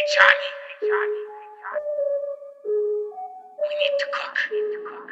Hey, Johnny. Hey, Johnny. Hey, Johnny. We need to cook. We need to cook.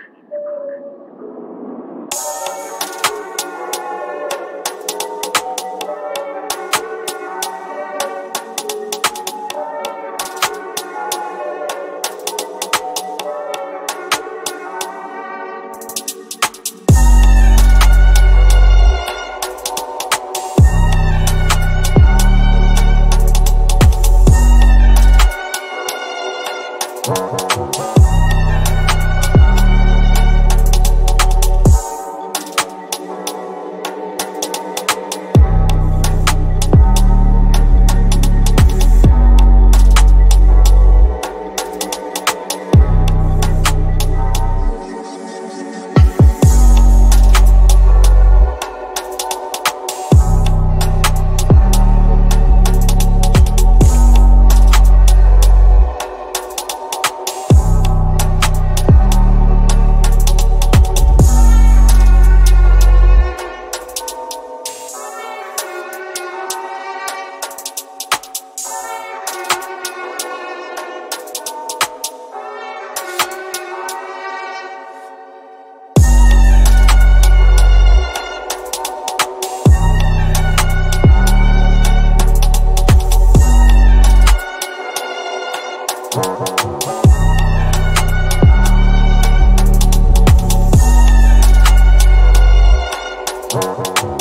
Música Thank you.